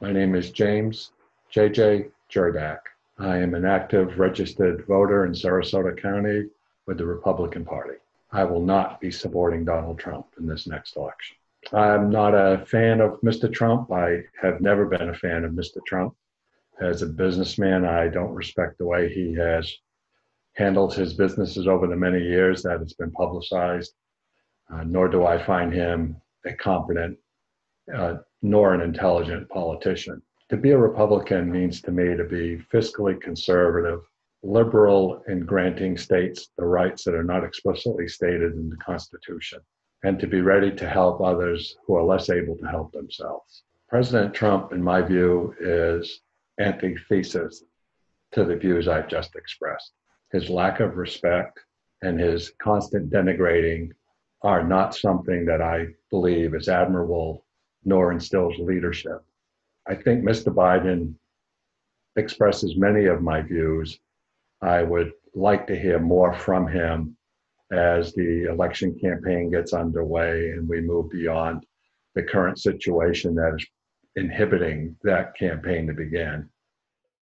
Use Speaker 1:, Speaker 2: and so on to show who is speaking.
Speaker 1: My name is James J.J. Jurdak. I am an active registered voter in Sarasota County with the Republican Party. I will not be supporting Donald Trump in this next election. I'm not a fan of Mr. Trump. I have never been a fan of Mr. Trump. As a businessman, I don't respect the way he has handled his businesses over the many years that it's been publicized, uh, nor do I find him a competent uh, nor an intelligent politician. To be a Republican means to me to be fiscally conservative, liberal in granting states the rights that are not explicitly stated in the Constitution, and to be ready to help others who are less able to help themselves. President Trump, in my view, is antithesis to the views I've just expressed. His lack of respect and his constant denigrating are not something that I believe is admirable nor instills leadership. I think Mr. Biden expresses many of my views. I would like to hear more from him as the election campaign gets underway and we move beyond the current situation that is inhibiting that campaign to begin.